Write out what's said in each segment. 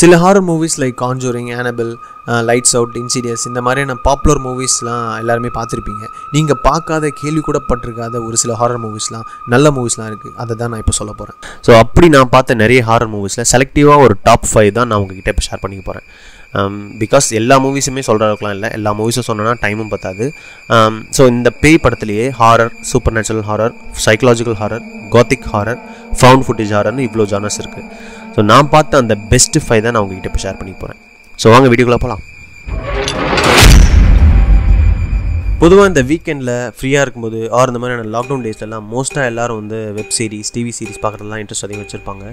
சில horror movies like Conjuring Annabelle Lights Out Insidious இந்த மாதிரியான பாப்புலர் மூவிஸ்லாம் எல்லாருமே பார்த்துருப்பீங்க. நீங்கள் பார்க்காத கேள்வி கூட பட்டிருக்காத ஒரு சில ஹாரர் மூவிஸ்லாம் நல்ல மூவிஸ்லாம் இருக்குது அதை தான் நான் இப்போ சொல்ல போகிறேன் ஸோ அப்படி நான் பார்த்த நிறைய ஹாரர் மூவிஸில் செலக்டிவாக ஒரு டாப் ஃபைவ் தான் நான் உங்ககிட்ட இப்போ ஷேர் பண்ணிக்க போகிறேன் பிகாஸ் um, எல்லா மூவிஸுமே சொல்கிற அளவுக்குலாம் இல்லை. எல்லா மூவிஸும் சொன்னோன்னா டைமும் பத்தாது. Um, ஸோ இந்த பேய் படத்துலேயே horror super natural horror psychological horror gothic horror found footage ஹாரர்னு இவ்வளோ ஜானர்ஸ் இருக்குது ஸோ நான் பார்த்த அந்த பெஸ்ட் ஃபைவ் தான் நான் உங்ககிட்ட இப்போ ஷேர் பண்ணி போகிறேன் ஸோ வாங்க வீடியோக்குள்ளே போகலாம் பொதுவாக இந்த வீக்கெண்டில் ஃப்ரீயாக இருக்கும்போது ஆர் இந்த மாதிரியான லாக்டவுன் டேஸ்லலாம் மோஸ்ட்டாக எல்லாரும் வந்து வெப் சீரிஸ் டிவி சீரிஸ் பார்க்குறதுலாம் இன்ட்ரெஸ்ட் அதிகம் வச்சுருப்பாங்க.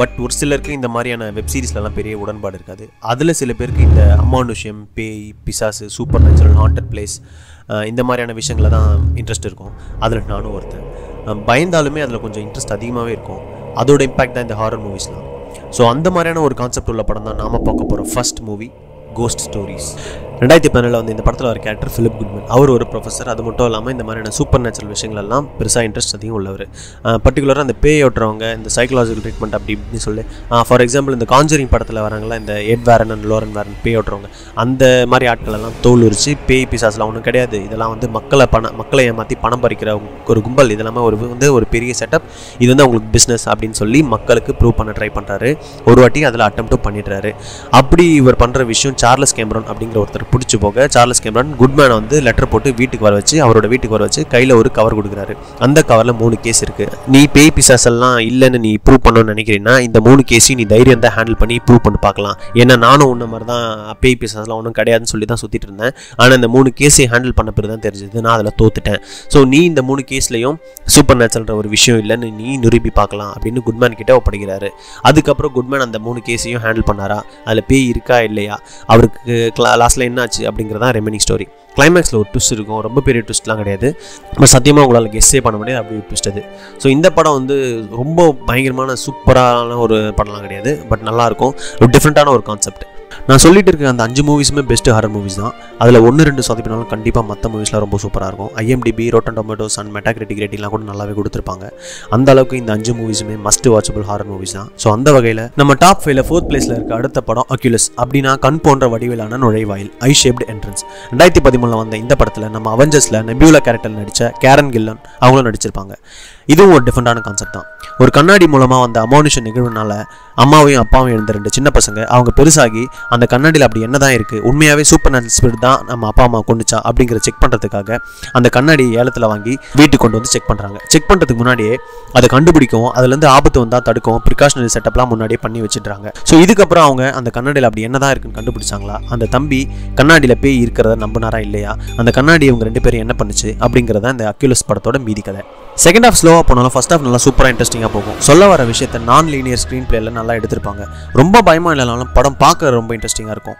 பட் ஒரு சிலருக்கு இந்த மாதிரியான வெப் சீரிஸ்லலாம் பெரிய உடன்பாடு இருக்காது. அதில் சில பேருக்கு இந்த அமானுஷ்யம் பேய் பிசாசு சூப்பர் நேச்சுரல் ஹாண்டட் பிளேஸ் இந்த மாதிரியான விஷயங்களில் தான் இன்ட்ரெஸ்ட் இருக்கும். அதில் நானும் ஒருத்தன். பயந்தாலுமே அதில் கொஞ்சம் இன்ட்ரெஸ்ட் அதிகமாகவே இருக்கும். அதோட இம்பேக்ட் தான் இந்த ஹாரர் மூவிஸ்லாம் ஸோ அந்த மாதிரியான ஒரு கான்செப்ட் உள்ள படம் தான் நாம பார்க்க போகிற ஃபர்ஸ்ட் மூவி கோஸ்ட் ஸ்டோரிஸ் ரெண்டாயிரத்தி பதினேழில் வந்து இந்த படத்தில் ஒரு கேரக்டர் ஃபிலிப் குட்மன் அவர் ஒரு ப்ரொஃபஸர் அது மட்டும் இல்லாமல் இந்த மாதிரியான சூப்பர் நேச்சுரல் விஷயங்களெல்லாம் பெருசாக இன்ட்ரெஸ்ட் அதிகம் உள்ளவர். பர்டிகுலராக அந்த பேய் ஓட்டுறவங்க இந்த சைக்கலாஜிக்கல் ட்ரீட்மெண்ட் அப்படி இப்படின்னு சொல்லி ஃபார் எக்ஸாம்பிள் இந்த காஞ்சரிங் படத்தில் வராங்களா இந்த Ed Warren and Lorraine Warren பேய் ஓட்டுறவங்க அந்த மாதிரி ஆட்கள் எல்லாம் தோல் உரிச்சு பேய் பிசாஸ்லாம் ஒன்றும் கிடையாது. இதெல்லாம் வந்து மக்களை பணம் மக்களை ஏமாற்றி பணம் பறிக்கிற ஒரு கும்பல். இதெல்லாமே ஒரு வந்து ஒரு பெரிய செட்டப் இது வந்து அவங்களுக்கு பிஸ்னஸ் அப்படின்னு சொல்லி மக்களுக்கு ப்ரூவ் பண்ண ட்ரை பண்ணுறாரு ஒரு வாட்டி அதில் அட்டம்ப்ட்டும் பண்ணிடுறாரு. அப்படி இவர் பண்ணுற விஷயம் சார்லஸ் கேம்ரன் அப்படிங்கிற ஒருத்தர் பிடிச்சி போக சார்லஸ் கேமரான் குட்மேனை வந்து லெட்டர் போட்டு வீட்டுக்கு வர வச்சு அவரோட வீட்டுக்கு வர வச்சு கையில் ஒரு கவர் கொடுக்குறாரு. அந்த கவரில் மூணு கேஸ் இருக்குது நீ பேய் பிசாஸ் எல்லாம் இல்லைன்னு நீ ப்ரூவ் பண்ணணும்னு நினைக்கிறீன்னா இந்த மூணு கேஸையும் நீ தைரியம் தான் ஹேண்டில் பண்ணி ப்ரூவ் பண்ணி பார்க்கலாம். ஏன்னா நானும் உன்ன மாதிரி தான் பேய் பிசாஸ்லாம் ஒன்றும் கிடையாதுன்னு சொல்லி தான் சுற்றிட்டு இருந்தேன். ஆனால் இந்த மூணு கேஸையும் ஹேண்டில் பண்ண பிறகு தான் தெரிஞ்சது. நான் அதில் தோத்துட்டேன். ஸோ நீ இந்த மூணு கேஸ்லையும் சூப்பர் நேச்சுரல்ன்ற ஒரு விஷயம் இல்லைன்னு நீ நிரூபி பார்க்கலாம் அப்படின்னு குட்மேன் கிட்டே ஒப்படைக்கிறாரு. அதுக்கப்புறம் குட்மேன் அந்த மூணு கேஸையும் ஹேண்டில் பண்ணாரா? அதில் பேய் இருக்கா இல்லையா? அவருக்கு லாஸ்ட்டில் என்ன என்னாச்சு அப்படிங்கிறதான் ரெமெனிங் ஸ்டோரி கிளைமேக்ஸில் ஒரு ட்விஸ்ட் இருக்கும். ரொம்ப பெரிய ட்விஸ்ட்லாம் கிடையாது. பட் சத்தியமாக உங்களால் கெஸ்ஸே பண்ண முடியாது. அப்படி ட்விஸ்ட் அது. ஸோ இந்த படம் வந்து ரொம்ப பயங்கரமான சூப்பரான ஒரு படம்லாம் கிடையாது. பட் நல்லாயிருக்கும் ஒரு டிஃப்ரெண்ட்டான ஒரு கான்செப்ட் நான் சொல்லிட்டு இருக்க அந்த அஞ்சு மூவிஸுமே பெஸ்ட் ஹாரர் மூவிஸ் தான். அதில் ஒன்று ரெண்டு சொதப்பினாலும் கண்டிப்பாக மற்ற மூவிஸ்லாம் ரொம்ப சூப்பராக இருக்கும். IMDb Rotten Tomatoes and Metacritic ரேட்டிங்லாம் கூட நல்லாவே கொடுத்துருப்பாங்க. அந்த அளவுக்கு இந்த அஞ்சு மூவிஸுமே மஸ்ட் வாட்சபிள் ஹாரர் மூவிஸ் தான். ஸோ அந்த வகையில் நம்ம டாப் ஃபைவ்ல ஃபோர்த் பிளேஸில் இருக்க அடுத்த படம் அக்யூலஸ் அப்படின்னா கண் போன்ற வடிவிலான நுழைவாயில் ஐ ஷேப்டு என்ட்ரன்ஸ் ரெண்டாயிரத்தி பதிமூணில் வந்த இந்த படத்தில் நம்ம அவெஞ்சர்ஸில் நெபியூலா கேரக்டர் நடித்த கேரன் கில்லன் அவங்களும் நடிச்சிருப்பாங்க. இதுவும் ஒரு டிஃப்ரெண்டான கான்செப்ட் தான். ஒரு கண்ணாடி மூலமாக வந்த அமானுஷன் நிகழ்வுனால அம்மாவையும் அப்பாவையும் இருந்த ரெண்டு சின்ன பசங்க அவங்க பெருசாகி அந்த கண்ணாடியில் அப்படி என்ன தான் இருக்குது உண்மையாகவே சூப்பர் நேச்சுரல் ஸ்பிரிட் தான் நம்ம அப்பா அம்மா கொண்டுச்சா அப்படிங்கிற செக் பண்ணுறதுக்காக அந்த கண்ணாடி ஏலத்தில் வாங்கி வீட்டுக்கு கொண்டு வந்து செக் பண்ணுறாங்க செக் பண்ணுறதுக்கு முன்னாடியே அதை கண்டுபிடிக்கவும் அதுலேருந்து ஆபத்து வந்தால் தடுக்கவும் ப்ரிகாஷனரி செட்டப்லாம் முன்னாடியே பண்ணி வச்சுட்றாங்க. ஸோ இதுக்கப்புறம் அவங்க அந்த கண்ணாடியில் அப்படி என்ன தான் இருக்குன்னு கண்டுபிடிச்சாங்களா? அந்த தம்பி கண்ணாடியில் பேய் இருக்கிறத நம்பினாரா இல்லையா? அந்த கண்ணாடி இவங்க ரெண்டு பேரும் என்ன பண்ணுச்சு அப்படிங்கிறத அந்த அக்யூலஸ் படத்தோட மீதி கதை. செகண்ட் ஹாஃப் ஸ்லோவாக போனாலும் ஃபர்ஸ்ட் ஹாஃப் நல்லா சூப்பராக இன்ட்ரெஸ்டிங்காக போகும். சொல்ல வர விஷயத்தை நான் லீனியர் ஸ்க்ரீன் பிளேல நல்லா எடுத்திருப்பாங்க. ரொம்ப பயமாக இல்லைனாலும் படம் பார்க்க ரொம்ப இன்ட்ரெஸ்டிங்காக இருக்கும்.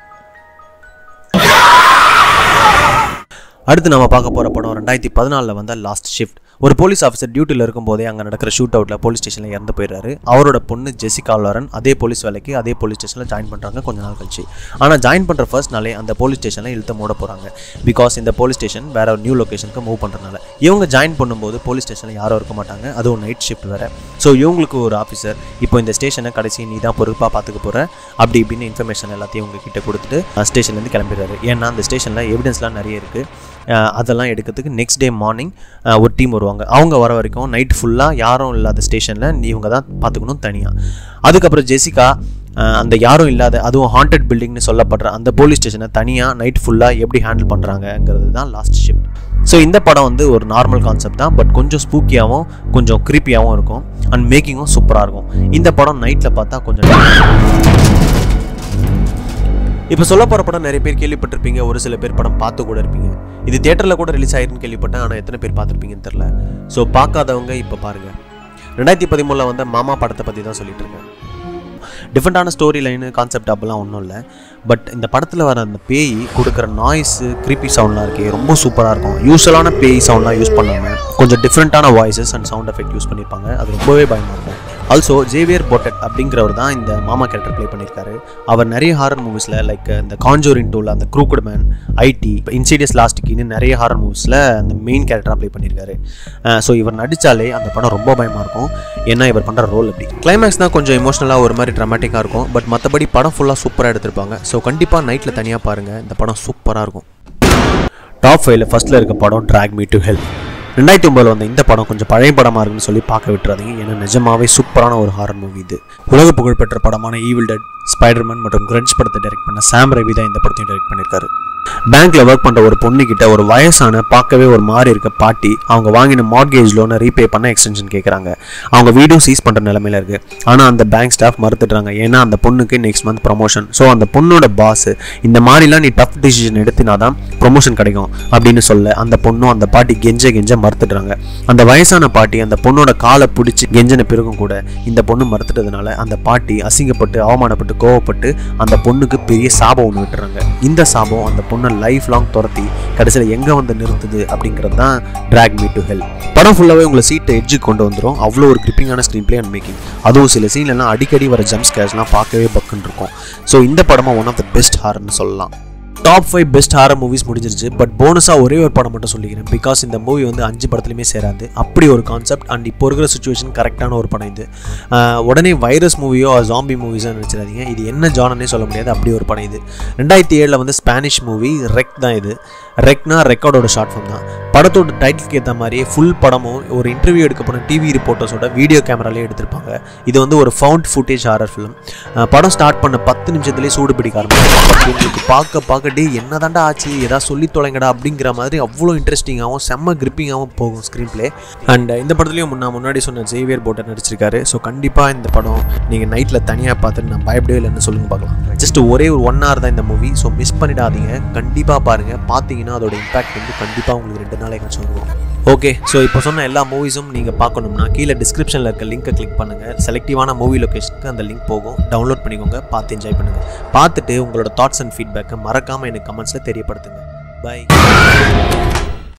அடுத்து நம்ம பார்க்க போகிற படம் ரெண்டாயிரத்தி பதினாலில் வந்த லாஸ்ட் ஷிஃப்ட் ஒரு போலீஸ் ஆஃபீஸர் டியூட்டியில் இருக்கும்போதே அங்கே நடக்கிற ஷூட் அவுட்டில் போலீஸ் ஸ்டேஷனில் இறந்து போயிடுறாரு. அவரோட பொண்ணு ஜெசிகா லாரன் அதே போலீஸ் வேலைக்கு அதே போலீஸ் ஸ்டேஷனில் ஜாயின் பண்ணுறாங்க கொஞ்ச நாள் கழிச்சு. ஆனால் ஜாயின் பண்ணுற ஃபர்ஸ்ட் நாளே அந்த போலீஸ் ஸ்டேஷனில் இழுத்து மூட போகிறாங்க பிகாஸ் இந்த போலீஸ் ஸ்டேஷன் வேற ஒரு நியூ லொக்கேஷனுக்கு மூவ் பண்ணுறதுனால இவங்க ஜாயின் பண்ணும்போது போலீஸ் ஸ்டேஷனில் யாரும் இருக்க மாட்டாங்க. அதுவும் நைட் ஷிஃப்ட் வேறு. ஸோ இவங்களுக்கு ஒரு ஆஃபீஸர் இப்போ இந்த ஸ்டேஷனை கடைசி நீ தான் பொறுப்பாக பார்த்துக்க போகிற அப்படி இப்படின்னு இன்ஃபர்மேஷன் எல்லாத்தையும் உங்ககிட்ட கொடுத்துட்டு ஸ்டேஷன்லேருந்து கிளம்பிடுறாரு. ஏன்னா அந்த ஸ்டேஷனில் எவிடன்ஸ்லாம் நிறைய இருக்குது அதெல்லாம் எடுக்கிறதுக்கு நெக்ஸ்ட் டே மார்னிங் ஒரு டீம் வருவாங்க. அவங்க வர வரைக்கும் நைட் ஃபுல்லாக யாரும் இல்லாத ஸ்டேஷனில் இவங்க தான் பார்த்துக்கணும் தனியாக அதுக்கப்புறம் ஜெசிகா அந்த யாரும் இல்லாத அதுவும் ஹாண்டட் பில்டிங்னு சொல்லப்படுற அந்த போலீஸ் ஸ்டேஷனை தனியாக நைட் ஃபுல்லாக எப்படி ஹேண்டில் பண்ணுறாங்கங்கிறது தான் லாஸ்ட் ஷிஃப்ட் ஸோ இந்த படம் வந்து ஒரு நார்மல் கான்செப்ட் தான் பட் கொஞ்சம் ஸ்பூக்கியாகவும் கொஞ்சம் க்ரீப்பியாகவும் இருக்கும். அண்ட் மேக்கிங்கும் சூப்பராக இருக்கும். இந்த படம் நைட்டில் பார்த்தா கொஞ்சம் இப்போ சொல்ல போகிற படம் நிறைய பேர் கேள்விப்பட்டிருப்பீங்க ஒரு சில பேர் படம் பார்த்து கூட இருப்பீங்க. இது தேட்டரில் கூட ரிலீஸ் ஆயிருன்னு கேள்விப்பட்டேன் ஆனால் எத்தனை பேர் பார்த்துருப்பீங்கன்னு தெரில ஸோ பார்க்காதவங்க இப்போ பாருங்கள் ரெண்டாயிரத்தி பதிமூணில் வந்த மாமா படத்தை பற்றி தான் சொல்லிட்டு இருக்கேன். டிஃப்ரெண்ட்டான ஸ்டோரி லைனு கான்செப்ட் அப்பெல்லாம் ஒன்றும் இல்லை. பட் இந்த படத்தில் வர அந்த பேய் கொடுக்குற நாய்ஸு கிரிப்பி சவுண்ட்லாம் இருக்கே ரொம்ப சூப்பராக இருக்கும். யூஸ்வலான பேய் சவுண்ட்லாம் யூஸ் பண்ணாமல் கொஞ்சம் டிஃப்ரெண்ட்டான voices and sound effect use பண்ணியிருப்பாங்க அது ரொம்பவே பயமாக இருக்கும். ஆல்சோ ஜேவியர் போட்டட் அப்படிங்கிறவர் தான் இந்த மாமா கேரக்டர் ப்ளே பண்ணியிருக்காரு. அவர் நிறைய ஹாரர் மூவிஸில் லைக் இந்த காஞ்சோரின் டூல் அந்த க்ரூக்குட் மேன் ஐடி இன்சீடியஸ் லாஸ்டிக்கின்னு நிறைய ஹாரர் மூவிஸில் அந்த மெயின் கேரக்டராக ப்ளே பண்ணியிருக்காரு. ஸோ இவர் நடித்தாலே அந்த படம் ரொம்ப பயமாக இருக்கும். ஏன்னா இவர் பண்ணுற ரோல் அப்படி. கிளைமேக்ஸ் தான் கொஞ்சம் எமோஷனலாக ஒரு மாதிரி ட்ராமாட்டிக்காக இருக்கும். பட் மற்றபடி படம் ஃபுல்லாக சூப்பராக எடுத்திருப்பாங்க. ஸோ கண்டிப்பாக நைட்டில் தனியாக பாருங்கள் இந்த படம் சூப்பராக இருக்கும். டாப் ஃபைவ்ல ஃபஸ்ட்டில் இருக்க படம் ட்ராக் மீ டு ஹெல்ப் ரெண்டாயிரத்தி ஒம்பதில் வந்த இந்த படம் கொஞ்சம் பழைய படமாக இருக்குன்னு சொல்லி பார்க்க விட்டுறாதீங்க. ஏன்னா நிஜமாவே சூப்பரான ஒரு ஹாரர் மூவி இது. உலக புகழ்பெற்ற படமான ஈவில் டெட் ஸ்பைடர்மேன் மற்றும் கிரன்ச் படத்தை டைரக்ட் பண்ண சாம் ரவி தான் இந்த படத்தையும் டைரக்ட் பண்ணியிருக்காரு. பேங்க்ல ஒர்க் பண்ற ஒரு பொண்ணு கிட்ட ஒரு வயசான பார்க்கவே ஒரு மாதிரி இருக்க பாட்டி அவங்க வாங்கின மார்கேஜ் லோனை ரீபே பண்ண எக்ஸ்டென்ஷன் கேட்குறாங்க அவங்க வீடும் சீஸ் பண்ற நிலமையில இருக்கு. ஆனா அந்த பேங்க் ஸ்டாஃப் மறுத்துட்டாங்க ஏன்னா அந்த பொண்ணுக்கு நெக்ஸ்ட் மந்த் ப்ரொமோஷன் ஸோ அந்த பொண்ணோட பாஸ் இந்த மாதிரிலாம் நீ டஃப் டிசிஷன் எடுத்தினாதான் ப்ரொமோஷன் கிடைக்கும் அப்படின்னு சொல்ல அந்த பொண்ணும் அந்த பாட்டி கெஞ்ச கெஞ்ச மறுத்துடுறாங்க. அந்த வயசான பாட்டி அந்த பொண்ணோட காலை பிடிச்சி கெஞ்சன பிறகும் கூட இந்த பொண்ணு மறுத்துட்டதுனால அந்த பாட்டி அசிங்கப்பட்டு அவமானப்பட்டு கோவப்பட்டு அந்த பொண்ணுக்கு பெரிய சாபம் ஒன்று விட்டுறாங்க. இந்த சாபம் அந்த பொண்ணு லைஃப் லாங் துரத்தி கடைசியில் எங்கே வந்து நிறுத்துது அப்படிங்கிறது தான் ட்ராக் மீ டு ஹெல்ப் படம் ஃபுல்லாகவே உங்களை சீட்டை எட்ஜுக்கு கொண்டு வந்துடும் அவ்வளோ ஒரு கிரிப்பிங்கான ஸ்க்ரீன் பிளே அண்ட் மேக்கிங் அதுவும் சில சீன்லலாம் அடிக்கடி வர ஜம்ப் ஸ்கேர்ஸ்லாம் பார்க்கவே பக்குன்னு இருக்கும். ஸோ இந்த படமாக ஒன் ஆஃப் த பெஸ்ட் ஹார்னு சொல்லலாம். Top five best horror movies முடிஞ்சிருச்சு. பட் போனஸாக ஒரே ஒரு படம் மட்டும் சொல்லிக்கிறேன். பிகாஸ் இந்த மூவி வந்து அஞ்சு படத்துலையுமே சேராது. அப்படி ஒரு கான்செப்ட் அண்ட் இப்போ இருக்கிற சுச்சுவேஷன் கரெக்டான ஒரு படம் இது. உடனே வைரஸ் மூவியோ ஜாம்பி மூவிஸோ நினச்சிடாதீங்க. இது என்ன ஜானனே சொல்ல முடியாது. அப்படி ஒரு படம் இது. ரெண்டாயிரத்தி ஏழில் வந்து ஸ்பானிஷ் மூவி ரெக் தான் இது. ரெக்னா ரெக்கார்டோட ஷார்ட் ஃபிலிம் தான். படத்தோட டைட்டிலுக்கு ஏற்ற மாதிரியே ஃபுல் படமும் ஒரு இன்டர்வியூ எடுக்க போன டிவி ரிப்போர்ட்டர்ஸோட வீடியோ கேமராலே எடுத்திருப்பாங்க. இது வந்து ஒரு ஃபவுண்ட் ஃபுட்டேஜ் ஹாரர் ஃபிலிம் படம் ஸ்டார்ட் பண்ண பத்து நிமிஷத்துலேயே சூடு பிடிக்க ஆரம்பிச்சு உங்களுக்கு பார்க்க பார்க்க டே என்னதாண்டா ஆச்சு? ஏதாவது சொல்லி தொலைங்கடா? அப்படிங்கிற மாதிரி அவ்வளோ இன்ட்ரெஸ்டிங்காகவும் செம்ம கிரிப்பிங்காகவும் போகும் ஸ்க்ரீன் பிளே அண்ட் இந்த படத்துலையும் நான் முன்னாடி சொன்ன ஜேவியர் போட்டை நடிச்சிருக்காரு. ஸோ கண்டிப்பாக இந்த படம் நீங்கள் நைட்டில் தனியாக பார்த்துட்டு நான் பயப்படவே இல்லைன்னு சொல்லுங்க பார்க்கலாம். ஜஸ்ட் ஒரே ஒரு ஒன் ஹவர் தான் இந்த மூவி ஸோ மிஸ் பண்ணிடாதீங்க. கண்டிப்பாக பாருங்கள் பார்த்தீங்கன்னா அதோட இம்பாக்ட் வந்து கண்டிப்பாக உங்களுக்கு ரெண்டு நாள் எங்காச்சும் வரும் ஓகே ஸோ இப்போ சொன்ன எல்லா மூவிஸும் நீங்கள் பார்க்கணும்னா கீழே டிஸ்கிரிப்ஷனில் இருக்க லிங்கை கிளிக் பண்ணுங்கள் செலக்டிவான மூவி லொக்கேஷனுக்கு அந்த லிங்க் போகும். டவுன்லோட் பண்ணிக்கோங்க பார்த்து என்ஜாய் பண்ணுங்கள் பார்த்துட்டு உங்களோட தாட்ஸ் அண்ட் ஃபீட்பேக்கை மறக்காமல் எனக்கு கமெண்ட்ஸில் தெரியப்படுத்துங்க. பை